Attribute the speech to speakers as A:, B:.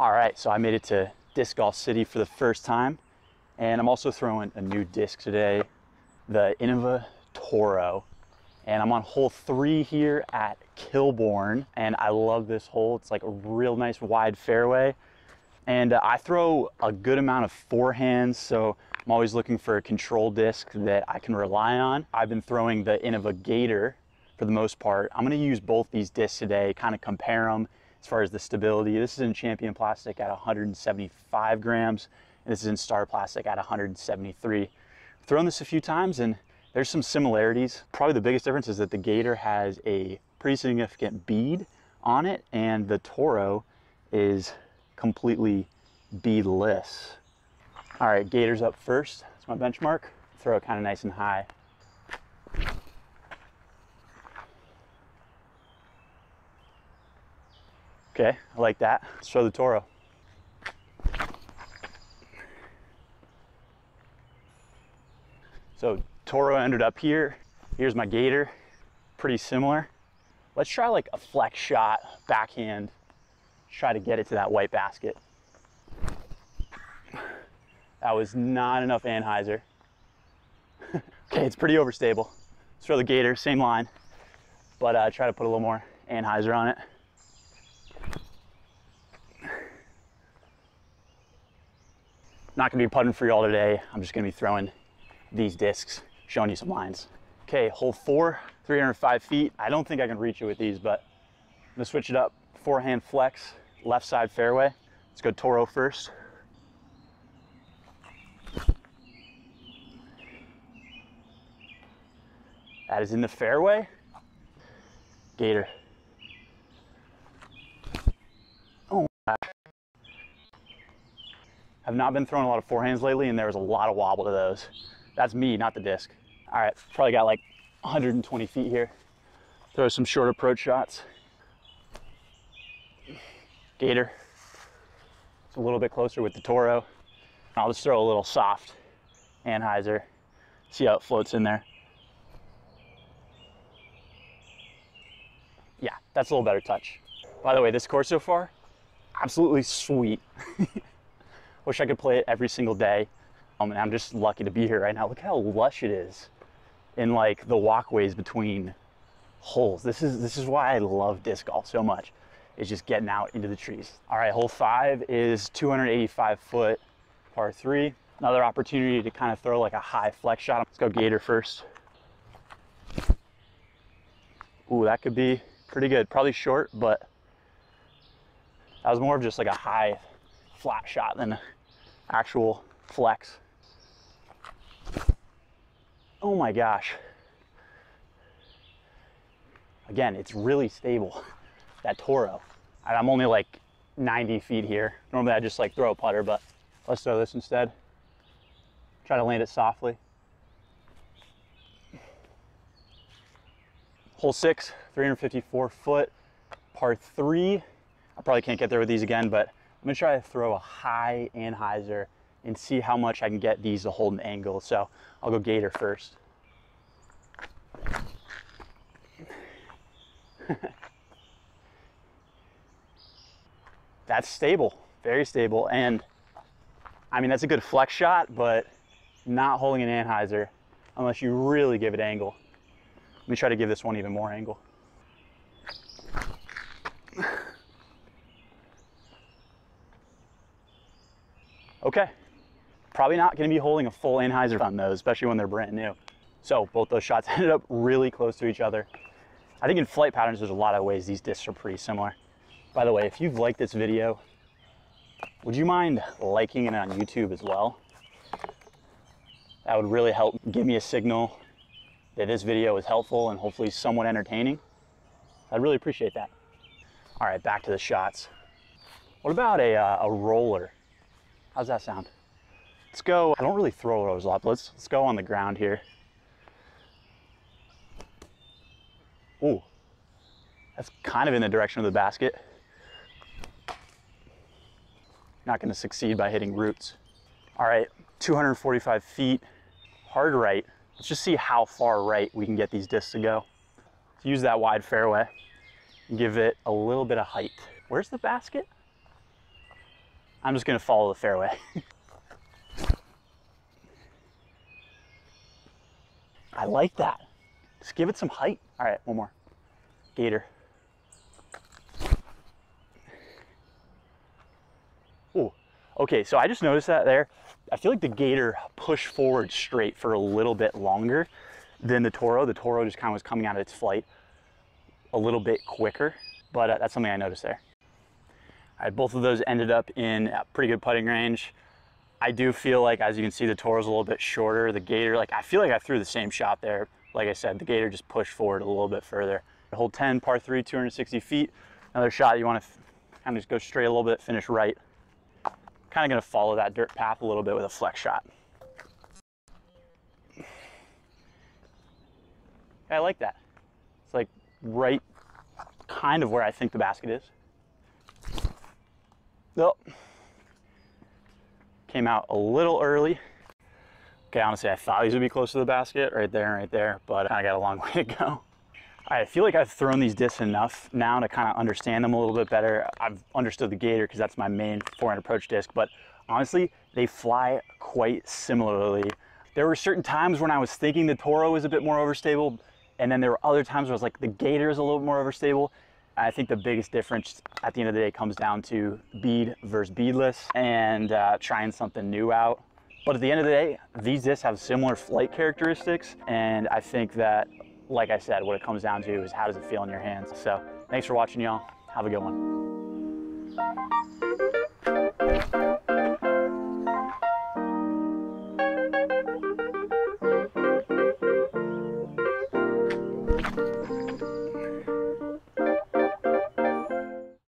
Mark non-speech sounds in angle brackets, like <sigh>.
A: All right, so I made it to Disc Golf City for the first time, and I'm also throwing a new disc today, the Innova Toro. And I'm on hole three here at Kilbourne, and I love this hole. It's like a real nice wide fairway. And uh, I throw a good amount of forehands, so I'm always looking for a control disc that I can rely on. I've been throwing the Innova Gator for the most part. I'm gonna use both these discs today, kind of compare them as far as the stability. This is in Champion Plastic at 175 grams, and this is in Star Plastic at 173. I've thrown this a few times and there's some similarities. Probably the biggest difference is that the Gator has a pretty significant bead on it and the Toro is completely beadless. All right, Gator's up first. That's my benchmark. Throw it kind of nice and high. Okay, I like that. Let's throw the Toro. So Toro ended up here. Here's my Gator, pretty similar. Let's try like a flex shot, backhand, try to get it to that white basket. That was not enough anhyzer. <laughs> okay, it's pretty overstable. Let's throw the Gator, same line, but uh, try to put a little more anhyzer on it. Not gonna be putting for y'all today. I'm just gonna be throwing these discs, showing you some lines. Okay, hole four, 305 feet. I don't think I can reach it with these, but I'm gonna switch it up. Forehand flex, left side fairway. Let's go Toro first. That is in the fairway. Gator. I've not been throwing a lot of forehands lately, and there was a lot of wobble to those. That's me, not the disc. All right, probably got like 120 feet here. Throw some short approach shots. Gator. It's a little bit closer with the Toro. I'll just throw a little soft anhyzer, see how it floats in there. Yeah, that's a little better touch. By the way, this course so far, absolutely sweet. <laughs> Wish I could play it every single day. Um, and I'm just lucky to be here right now. Look how lush it is in like the walkways between holes. This is this is why I love disc golf so much. Is just getting out into the trees. All right, hole five is 285 foot par three. Another opportunity to kind of throw like a high flex shot. Let's go Gator first. Ooh, that could be pretty good. Probably short, but that was more of just like a high flat shot than actual flex. Oh my gosh. Again, it's really stable, <laughs> that Toro. I'm only like 90 feet here. Normally I just like throw a putter, but let's throw this instead. Try to land it softly. Hole six, 354 foot, par three. I probably can't get there with these again, but I'm gonna try to throw a high anhyzer and see how much I can get these to hold an angle. So I'll go gator first. <laughs> that's stable, very stable. And I mean, that's a good flex shot, but not holding an anhyzer unless you really give it angle. Let me try to give this one even more angle. Okay, probably not gonna be holding a full anhyzer on those, especially when they're brand new. So both those shots <laughs> ended up really close to each other. I think in flight patterns, there's a lot of ways these discs are pretty similar. By the way, if you've liked this video, would you mind liking it on YouTube as well? That would really help give me a signal that this video is helpful and hopefully somewhat entertaining. I'd really appreciate that. All right, back to the shots. What about a, uh, a roller? How's that sound? Let's go, I don't really throw those but let's, let's go on the ground here. Ooh, that's kind of in the direction of the basket. Not gonna succeed by hitting roots. All right, 245 feet, hard right. Let's just see how far right we can get these discs to go. Let's use that wide fairway give it a little bit of height. Where's the basket? I'm just gonna follow the fairway. I like that. Just give it some height. All right, one more. Gator. Ooh, okay, so I just noticed that there. I feel like the Gator pushed forward straight for a little bit longer than the Toro. The Toro just kind of was coming out of its flight a little bit quicker, but uh, that's something I noticed there. Both of those ended up in a pretty good putting range. I do feel like, as you can see, the Toro's a little bit shorter. The Gator, like I feel like I threw the same shot there. Like I said, the Gator just pushed forward a little bit further. Hole 10, par three, 260 feet. Another shot you want to kind of just go straight a little bit, finish right. Kind of going to follow that dirt path a little bit with a flex shot. I like that. It's like right kind of where I think the basket is. Nope. Came out a little early. Okay, honestly, I thought these would be close to the basket, right there right there, but I got a long <laughs> way to go. I feel like I've thrown these discs enough now to kind of understand them a little bit better. I've understood the Gator because that's my main forehand approach disc, but honestly, they fly quite similarly. There were certain times when I was thinking the Toro was a bit more overstable, and then there were other times where I was like, the Gator is a little more overstable. I think the biggest difference at the end of the day comes down to bead versus beadless and uh, trying something new out. But at the end of the day, these discs have similar flight characteristics. And I think that, like I said, what it comes down to is how does it feel in your hands. So thanks for watching y'all. Have a good one.